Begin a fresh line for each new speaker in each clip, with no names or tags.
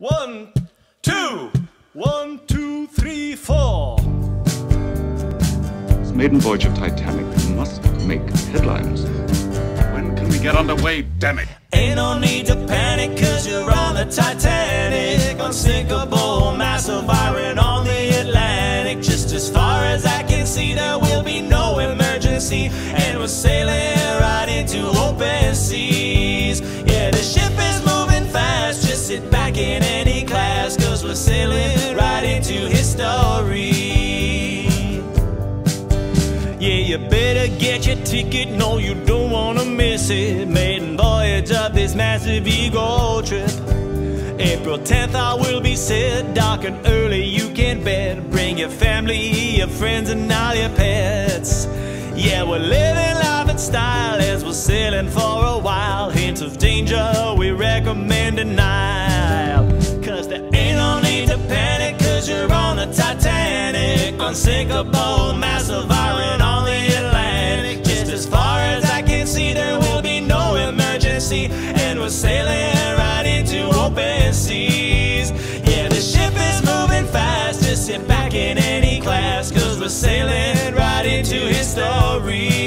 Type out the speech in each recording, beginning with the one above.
One, two, one, two, three, four.
This maiden voyage of Titanic must make headlines.
When can we get underway, damn it?
Ain't no need to panic, cause you're on the Titanic. Unsinkable, massive iron on in any class, cause we're sailing right into history. Yeah, you better get your ticket, no, you don't wanna miss it. Maiden voyage of this massive ego trip. April 10th, I will be set, dark and early, you can bet. Bring your family, your friends, and all your pets. Yeah, we're living life in style as we're sailing for a while. Hints of danger, we recommend denial. Panic, cause you're on the Titanic. Unsinkable, massive iron on the Atlantic. Just as far as I can see, there will be no emergency. And we're sailing right into open seas. Yeah, the ship is moving fast, just sit back in any class. Cause we're sailing right into history.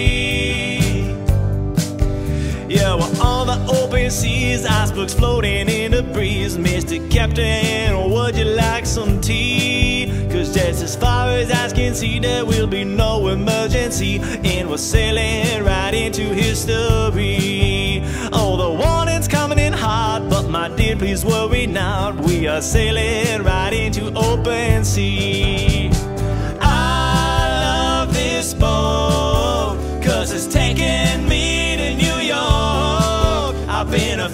The open seas, icebergs floating in the breeze. Mr. Captain, would you like some tea? Cause just as far as eyes can see, there will be no emergency. And we're sailing right into history. Oh, the warning's coming in hot, but my dear, please worry not. We are sailing right into open sea.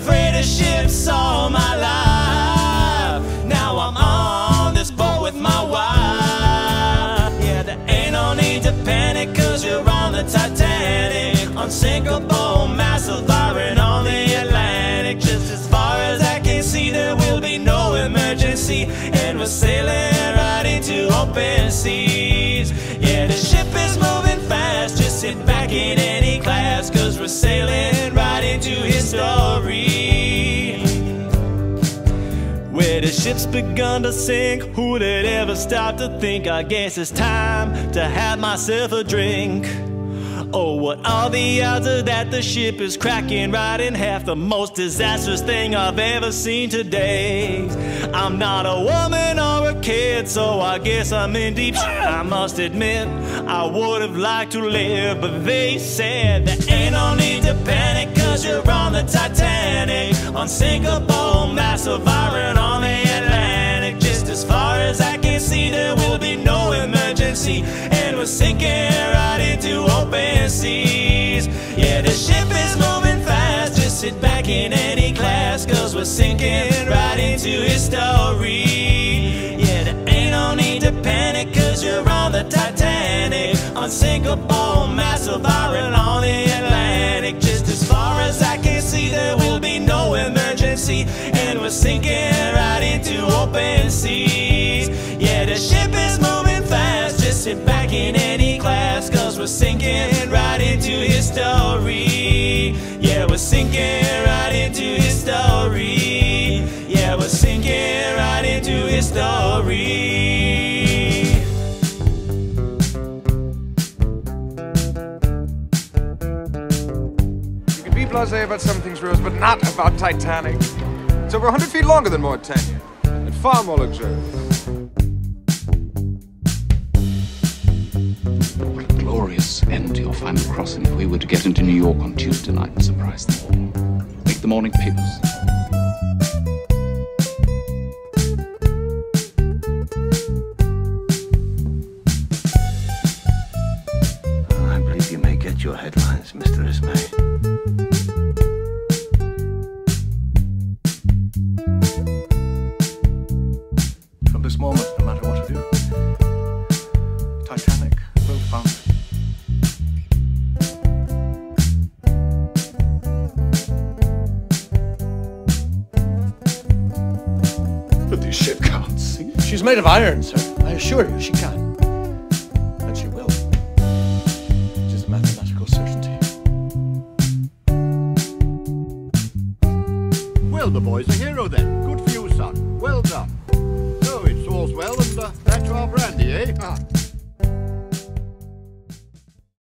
Afraid of ships all my life. Now I'm on this boat with my wife. Yeah, there ain't no need to panic, cause you're on the Titanic. Unsinkable, massive iron on the Atlantic. Just as far as I can see, there will be no emergency. And we're sailing right into open seas. Yeah, the ship is moving fast. Just sit back in any class, ship's begun to sink, who'd it ever stop to think? I guess it's time to have myself a drink. Oh, what are the odds of that the ship is cracking right in half? The most disastrous thing I've ever seen today. I'm not a woman or a kid, so I guess I'm in deep. I must admit, I would have liked to live, but they said there ain't no need to panic, cause you're on the Titanic. Unsinkable, massive iron on the Atlantic. Just as far as I can see, there will be no emergency. And we're sinking right into open seas. Yeah, the ship is moving fast. Just sit back in any class, cause we're sinking right into history. Yeah, there ain't no need to panic, cause you're on the Titanic. Unsinkable, massive iron on the Atlantic. As far as I can see, there will be no emergency. And we're sinking right into open seas. Yeah, the ship is moving fast. Just sit back in any class, cause we're sinking right into history. Yeah, we're sinking right into history. Yeah, we're sinking right into history.
Blasé about some things, Rose, but not about Titanic. It's over 100 feet longer than Mauretania, and far more luxurious.
What a glorious end to your final crossing if we were to get into New York on Tuesday night and surprise them all. Make the morning papers.
She's made of iron, sir. I assure you, she can. And she will. It is a mathematical certainty.
Well, the boy's a hero then. Good for you, son. Well done.
So
it's all's well and uh,
back
to our brandy,
eh? Ah.